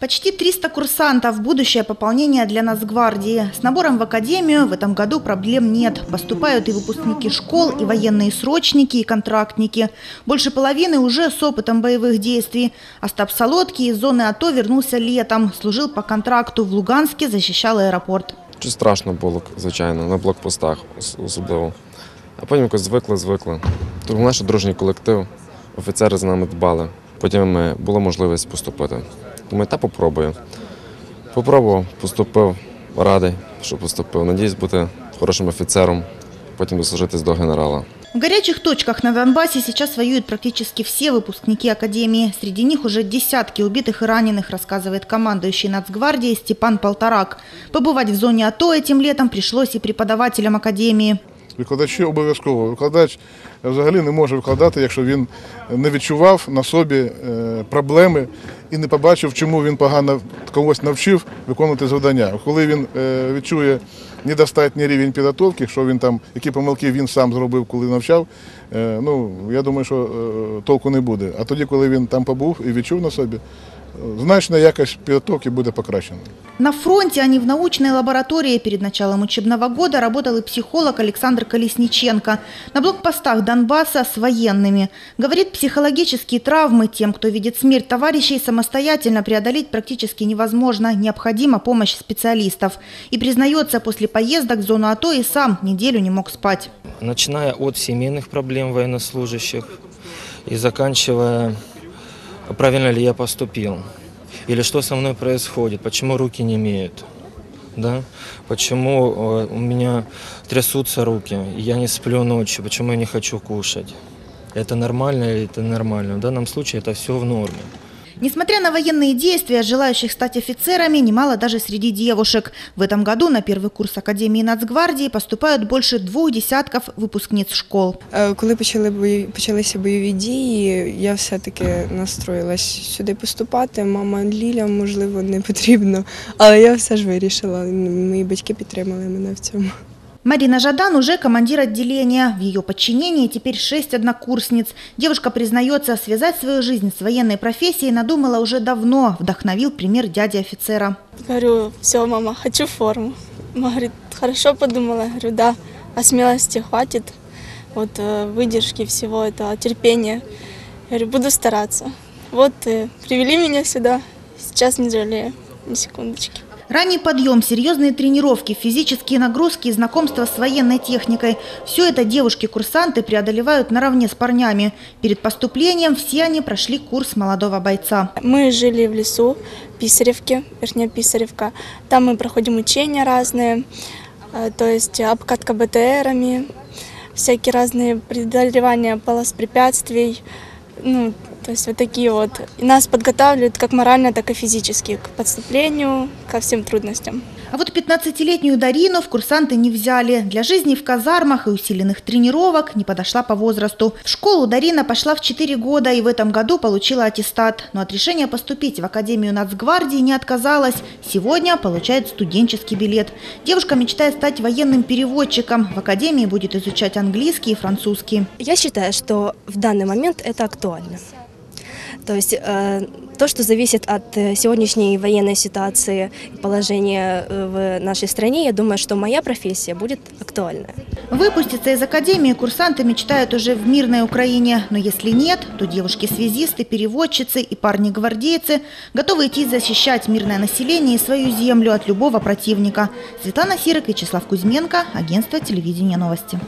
Почти 300 курсантов – будущее пополнение для Нацгвардии. С набором в академию в этом году проблем нет. Поступают и выпускники школ, и военные срочники, и контрактники. Больше половины уже с опытом боевых действий. Остап Солодкий из зоны АТО вернулся летом. Служил по контракту в Луганске, защищал аэропорт. Чи страшно було, звичайно, на блокпостах ос- особливо. А потім якось звикли, звикли. Тому наш дружній колектив, офіцери з нами дбали. Потім ми, була можливість поступити. Думаю, та попробую. Попробував, поступив, радий, що поступив. Надіюсь бути хорошим офіцером, потім дослужитись до генерала. В горячих точках на Донбассе сейчас воюют практически все выпускники Академии. Среди них уже десятки убитых и раненых, рассказывает командующий Нацгвардией Степан Полторак. Побывать в зоне АТО этим летом пришлось и преподавателям Академии. Викладачі обов'язково. Викладач взагалі не може викладати, якщо він не відчував на собі е, проблеми і не побачив, чому він погано когось навчив виконувати завдання. Коли він е, відчує недостатній рівень підготовки, що він там, які помилки він сам зробив, коли навчав, е, ну я думаю, що толку не буде. А тоді, коли він там побув і відчув на собі, значно якість підготовки буде покращена. На фронте, а не в научной лаборатории перед началом учебного года работал и психолог Александр Колесниченко. На блокпостах Донбасса с военными. Говорит, психологические травмы тем, кто видит смерть товарищей, самостоятельно преодолеть практически невозможно. Необходима помощь специалистов. И признается, после поездок в зону АТО и сам неделю не мог спать. начиная от семейных проблем военнослужащих и заканчивая, правильно ли я поступил, или что со мной происходит, почему руки не имеют, да, почему э, у меня трясутся руки, я не сплю ночью, почему я не хочу кушать. Это нормально или это нормально? В данном случае это все в норме. Несмотря на военные действия, желающих стать офицерами немало даже среди девушек. В этом году на первый курс Академии Нацгвардии поступают больше двух десятков выпускниц школ. Е, Коли почали бої, почалися бойові дії, я все-таки настроїлась сюди поступати. Мама Ліля, можливо, не потрібно, але я все ж вирішила. Мої батьки підтримали мене в цьому. Марина Жадан уже командир отделения. В ее подчинении теперь шесть однокурсниц. Девушка признается, связать свою жизнь с военной профессией надумала уже давно. Вдохновил пример дяди офицера. Говорю, все, мама, хочу форму. Мама говорит, хорошо подумала. Говорю, да, а смелости хватит, вот э, выдержки всего этого, терпения. Говорю, буду стараться. Вот э, привели меня сюда, сейчас не жалею ни секундочки. Ранний подъем, серьезные тренировки, физические нагрузки и знакомство с военной техникой – все это девушки-курсанты преодолевают наравне с парнями. Перед поступлением все они прошли курс молодого бойца. Мы жили в лесу, Писаревке, вернее Писаревка. Там мы проходим учения разные, э, то есть обкатка БТРами, всякие разные преодолевания полос препятствий, ну, то есть вот такие вот. И нас подготавливают как морально, так и физически к подступлению, ко всем трудностям. А вот 15-летнюю Дарину в курсанты не взяли. Для жизни в казармах и усиленных тренировок не подошла по возрасту. В школу Дарина пошла в 4 года и в этом году получила аттестат. Но от решения поступить в Академию Нацгвардии не отказалась. Сегодня получает студенческий билет. Девушка мечтает стать военным переводчиком. В Академии будет изучать английский и французский. Я считаю, что в данный момент это актуально. То есть э, то, что зависит от э, сегодняшней военной ситуации положения э, в нашей стране, я думаю, что моя профессия будет актуальная. Выпуститься из академии курсанты мечтают уже в мирной Украине. Но если нет, то девушки-связисты, переводчицы и парни-гвардейцы готовы идти защищать мирное население и свою землю от любого противника. Светлана Сирок, Вячеслав Кузьменко, агентство телевидения новости.